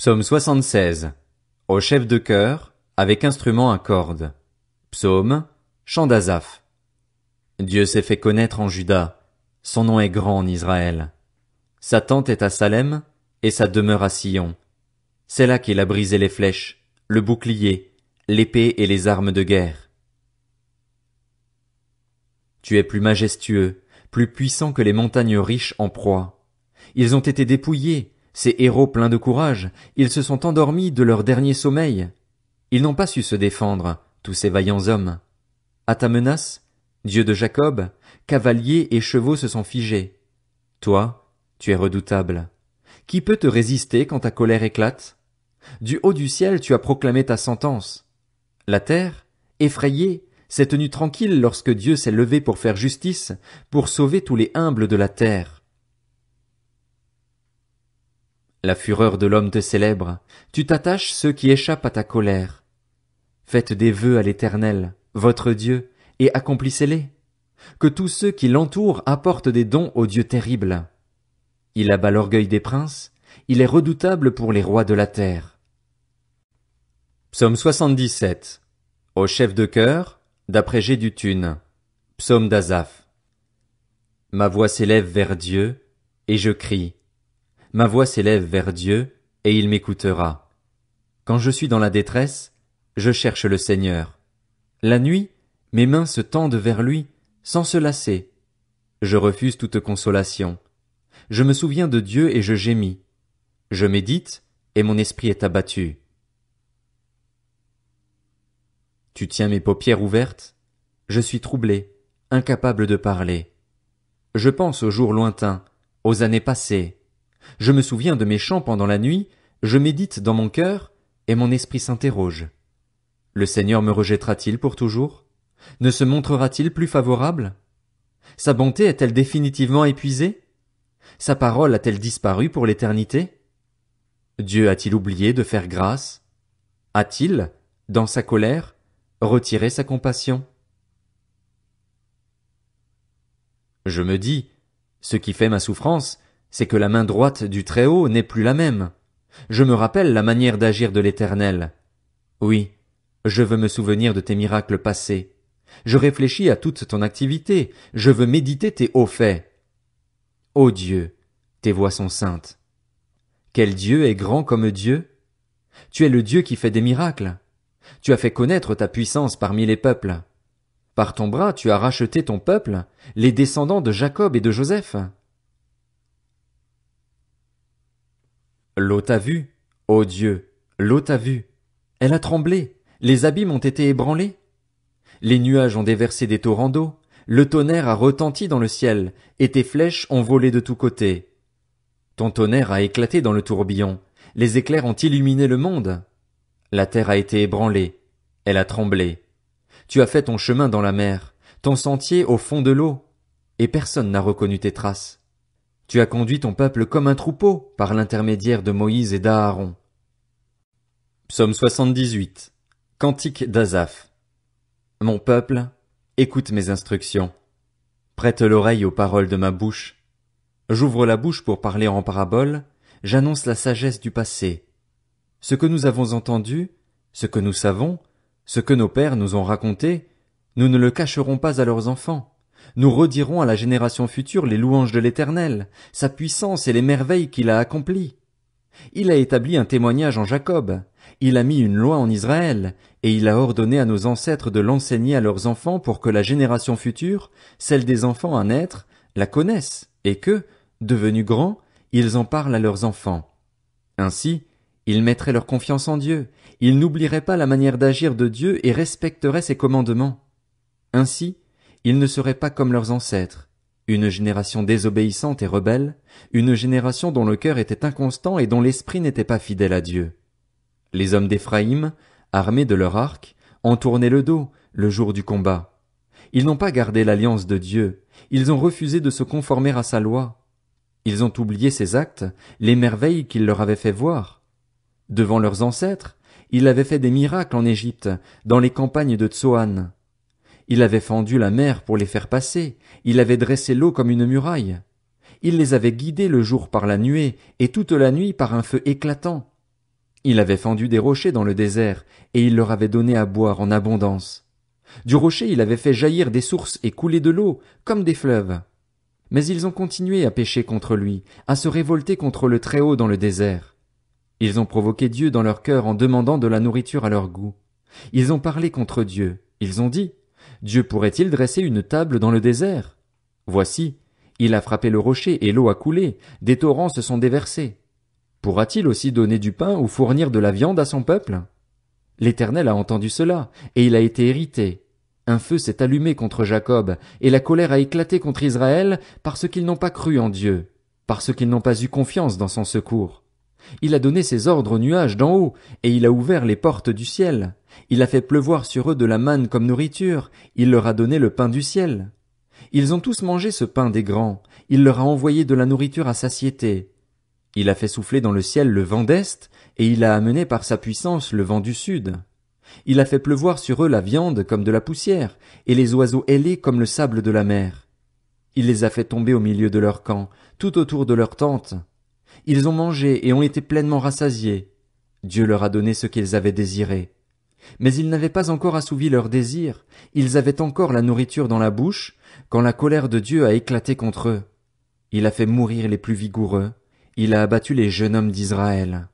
Psaume 76. Au chef de chœur, avec instrument à cordes. Psaume, chant d'Azaph. Dieu s'est fait connaître en Juda, son nom est grand en Israël. Sa tente est à Salem, et sa demeure à Sion. C'est là qu'il a brisé les flèches, le bouclier, l'épée et les armes de guerre. Tu es plus majestueux, plus puissant que les montagnes riches en proie. Ils ont été dépouillés, ces héros pleins de courage, ils se sont endormis de leur dernier sommeil. Ils n'ont pas su se défendre, tous ces vaillants hommes. À ta menace, Dieu de Jacob, cavaliers et chevaux se sont figés. Toi, tu es redoutable. Qui peut te résister quand ta colère éclate? Du haut du ciel tu as proclamé ta sentence. La terre, effrayée, s'est tenue tranquille lorsque Dieu s'est levé pour faire justice, pour sauver tous les humbles de la terre. La fureur de l'homme te célèbre, tu t'attaches ceux qui échappent à ta colère. Faites des vœux à l'Éternel, votre Dieu, et accomplissez-les. Que tous ceux qui l'entourent apportent des dons au Dieu terrible. Il abat l'orgueil des princes, il est redoutable pour les rois de la terre. Psaume 77. Au chef de chœur, d'après Gédutune. Psaume d'Azaph. Ma voix s'élève vers Dieu, et je crie. Ma voix s'élève vers Dieu, et il m'écoutera. Quand je suis dans la détresse, je cherche le Seigneur. La nuit, mes mains se tendent vers lui, sans se lasser. Je refuse toute consolation. Je me souviens de Dieu et je gémis. Je médite, et mon esprit est abattu. Tu tiens mes paupières ouvertes? Je suis troublé, incapable de parler. Je pense aux jours lointains, aux années passées. Je me souviens de mes chants pendant la nuit, je médite dans mon cœur, et mon esprit s'interroge. Le Seigneur me rejettera-t-il pour toujours? Ne se montrera-t-il plus favorable? Sa bonté est-elle définitivement épuisée? Sa parole a-t-elle disparu pour l'éternité? Dieu a-t-il oublié de faire grâce? A-t-il, dans sa colère, retiré sa compassion? Je me dis, ce qui fait ma souffrance, c'est que la main droite du Très-Haut n'est plus la même. Je me rappelle la manière d'agir de l'Éternel. Oui, je veux me souvenir de tes miracles passés. Je réfléchis à toute ton activité, je veux méditer tes hauts faits. Ô Dieu, tes voix sont saintes. Quel Dieu est grand comme Dieu? Tu es le Dieu qui fait des miracles. Tu as fait connaître ta puissance parmi les peuples. Par ton bras tu as racheté ton peuple, les descendants de Jacob et de Joseph. L'eau t'a vu, ô Dieu, l'eau t'a vu. Elle a tremblé, les abîmes ont été ébranlés. Les nuages ont déversé des torrents d'eau, le tonnerre a retenti dans le ciel, et tes flèches ont volé de tous côtés. Ton tonnerre a éclaté dans le tourbillon, les éclairs ont illuminé le monde. La terre a été ébranlée, elle a tremblé. Tu as fait ton chemin dans la mer, ton sentier au fond de l'eau, et personne n'a reconnu tes traces. Tu as conduit ton peuple comme un troupeau par l'intermédiaire de Moïse et d'Aaron. Psaume 78. Cantique d'Azaph. Mon peuple, écoute mes instructions. Prête l'oreille aux paroles de ma bouche. J'ouvre la bouche pour parler en parabole, j'annonce la sagesse du passé. Ce que nous avons entendu, ce que nous savons, ce que nos pères nous ont raconté, nous ne le cacherons pas à leurs enfants. Nous redirons à la génération future les louanges de l'Éternel, sa puissance et les merveilles qu'il a accomplies. Il a établi un témoignage en Jacob, il a mis une loi en Israël, et il a ordonné à nos ancêtres de l'enseigner à leurs enfants pour que la génération future, celle des enfants à naître, la connaissent, et que, devenus grands, ils en parlent à leurs enfants. Ainsi, ils mettraient leur confiance en Dieu, ils n'oublieraient pas la manière d'agir de Dieu et respecteraient ses commandements. Ainsi, ils ne seraient pas comme leurs ancêtres, une génération désobéissante et rebelle, une génération dont le cœur était inconstant et dont l'esprit n'était pas fidèle à Dieu. Les hommes d'Éphraïm, armés de leur arc, ont tourné le dos le jour du combat. Ils n'ont pas gardé l'alliance de Dieu, ils ont refusé de se conformer à sa loi. Ils ont oublié ses actes, les merveilles qu'il leur avait fait voir. Devant leurs ancêtres, il avait fait des miracles en Égypte, dans les campagnes de Tsoan. Il avait fendu la mer pour les faire passer, il avait dressé l'eau comme une muraille. Il les avait guidés le jour par la nuée et toute la nuit par un feu éclatant. Il avait fendu des rochers dans le désert, et il leur avait donné à boire en abondance. Du rocher il avait fait jaillir des sources et couler de l'eau, comme des fleuves. Mais ils ont continué à pécher contre lui, à se révolter contre le Très-Haut dans le désert. Ils ont provoqué Dieu dans leur cœur en demandant de la nourriture à leur goût. Ils ont parlé contre Dieu. Ils ont dit, Dieu pourrait-il dresser une table dans le désert? Voici, il a frappé le rocher et l'eau a coulé, des torrents se sont déversés. Pourra-t-il aussi donner du pain ou fournir de la viande à son peuple? L'Éternel a entendu cela, et il a été irrité. Un feu s'est allumé contre Jacob, et la colère a éclaté contre Israël parce qu'ils n'ont pas cru en Dieu, parce qu'ils n'ont pas eu confiance dans son secours. Il a donné ses ordres aux nuages d'en haut, et il a ouvert les portes du ciel. Il a fait pleuvoir sur eux de la manne comme nourriture, il leur a donné le pain du ciel. Ils ont tous mangé ce pain des grands, il leur a envoyé de la nourriture à satiété. Il a fait souffler dans le ciel le vent d'Est, et il a amené par sa puissance le vent du Sud. Il a fait pleuvoir sur eux la viande comme de la poussière, et les oiseaux ailés comme le sable de la mer. Il les a fait tomber au milieu de leur camp, tout autour de leur tente. Ils ont mangé et ont été pleinement rassasiés. Dieu leur a donné ce qu'ils avaient désiré. Mais ils n'avaient pas encore assouvi leur désir, ils avaient encore la nourriture dans la bouche, quand la colère de Dieu a éclaté contre eux. Il a fait mourir les plus vigoureux, il a abattu les jeunes hommes d'Israël.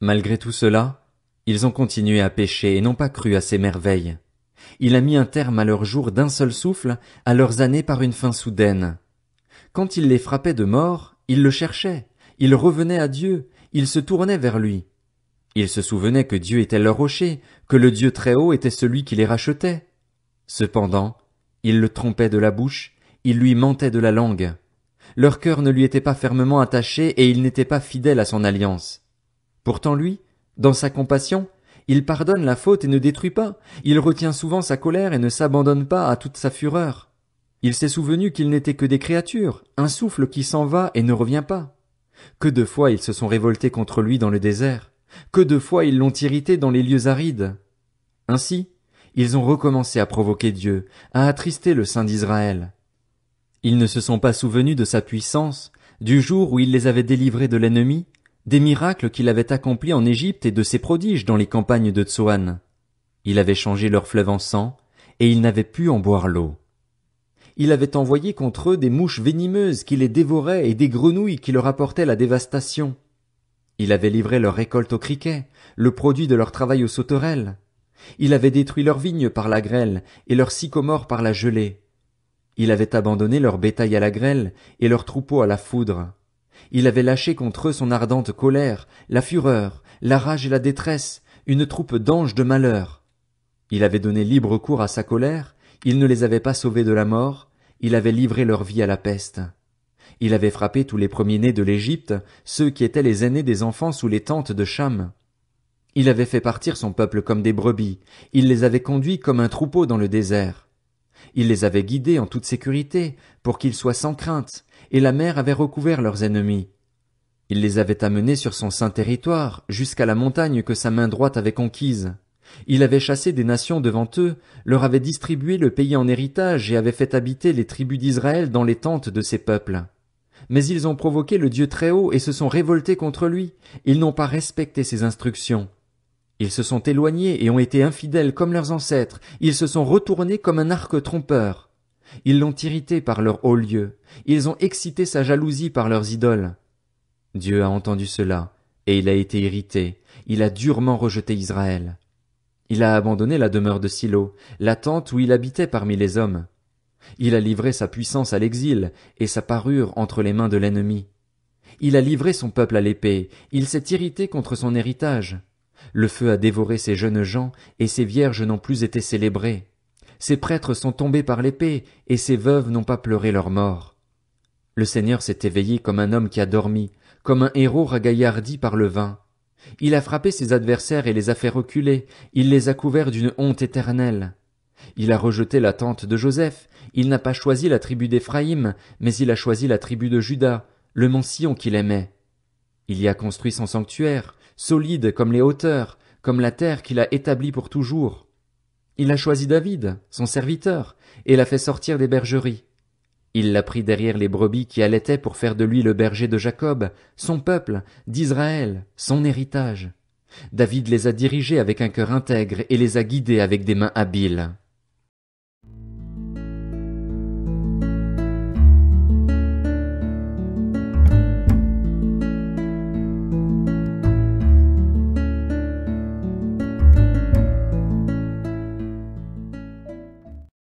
Malgré tout cela, ils ont continué à pécher et n'ont pas cru à ses merveilles. Il a mis un terme à leurs jours d'un seul souffle, à leurs années par une fin soudaine. Quand il les frappait de mort, ils le cherchaient, ils revenaient à Dieu, ils se tournaient vers lui. Ils se souvenaient que Dieu était leur rocher, que le Dieu très haut était celui qui les rachetait. Cependant, ils le trompaient de la bouche, ils lui mentaient de la langue. Leur cœur ne lui était pas fermement attaché et ils n'étaient pas fidèles à son alliance. Pourtant lui, dans sa compassion, il pardonne la faute et ne détruit pas, il retient souvent sa colère et ne s'abandonne pas à toute sa fureur. Il s'est souvenu qu'ils n'étaient que des créatures, un souffle qui s'en va et ne revient pas. Que de fois ils se sont révoltés contre lui dans le désert. Que de fois ils l'ont irrité dans les lieux arides. Ainsi, ils ont recommencé à provoquer Dieu, à attrister le Saint d'Israël. Ils ne se sont pas souvenus de sa puissance, du jour où il les avait délivrés de l'ennemi, des miracles qu'il avait accomplis en Égypte et de ses prodiges dans les campagnes de Tsoan. Il avait changé leur fleuve en sang, et ils n'avaient pu en boire l'eau. Il avait envoyé contre eux des mouches venimeuses qui les dévoraient et des grenouilles qui leur apportaient la dévastation. Il avait livré leur récolte au criquet, le produit de leur travail aux sauterelles. Il avait détruit leurs vignes par la grêle et leurs sycomores par la gelée. Il avait abandonné leur bétail à la grêle et leurs troupeaux à la foudre. Il avait lâché contre eux son ardente colère, la fureur, la rage et la détresse, une troupe d'anges de malheur. Il avait donné libre cours à sa colère, il ne les avait pas sauvés de la mort, il avait livré leur vie à la peste. Il avait frappé tous les premiers-nés de l'Égypte, ceux qui étaient les aînés des enfants sous les tentes de Cham. Il avait fait partir son peuple comme des brebis, il les avait conduits comme un troupeau dans le désert. Il les avait guidés en toute sécurité, pour qu'ils soient sans crainte, et la mer avait recouvert leurs ennemis. Il les avait amenés sur son saint territoire, jusqu'à la montagne que sa main droite avait conquise. Il avait chassé des nations devant eux, leur avait distribué le pays en héritage et avait fait habiter les tribus d'Israël dans les tentes de ses peuples. Mais ils ont provoqué le Dieu très haut et se sont révoltés contre lui. Ils n'ont pas respecté ses instructions. Ils se sont éloignés et ont été infidèles comme leurs ancêtres. Ils se sont retournés comme un arc trompeur. Ils l'ont irrité par leur haut lieu. Ils ont excité sa jalousie par leurs idoles. Dieu a entendu cela, et il a été irrité. Il a durement rejeté Israël. Il a abandonné la demeure de Silo, la tente où il habitait parmi les hommes. Il a livré sa puissance à l'exil et sa parure entre les mains de l'ennemi. Il a livré son peuple à l'épée, il s'est irrité contre son héritage. Le feu a dévoré ses jeunes gens, et ses vierges n'ont plus été célébrées. Ses prêtres sont tombés par l'épée, et ses veuves n'ont pas pleuré leur mort. Le Seigneur s'est éveillé comme un homme qui a dormi, comme un héros ragaillardi par le vin. Il a frappé ses adversaires et les a fait reculer, il les a couverts d'une honte éternelle. Il a rejeté la tente de Joseph, il n'a pas choisi la tribu d'Éphraïm, mais il a choisi la tribu de Juda, le mont Sion qu'il aimait. Il y a construit son sanctuaire, solide comme les hauteurs, comme la terre qu'il a établie pour toujours. Il a choisi David, son serviteur, et l'a fait sortir des bergeries. Il l'a pris derrière les brebis qui allaitaient pour faire de lui le berger de Jacob, son peuple, d'Israël, son héritage. David les a dirigés avec un cœur intègre et les a guidés avec des mains habiles.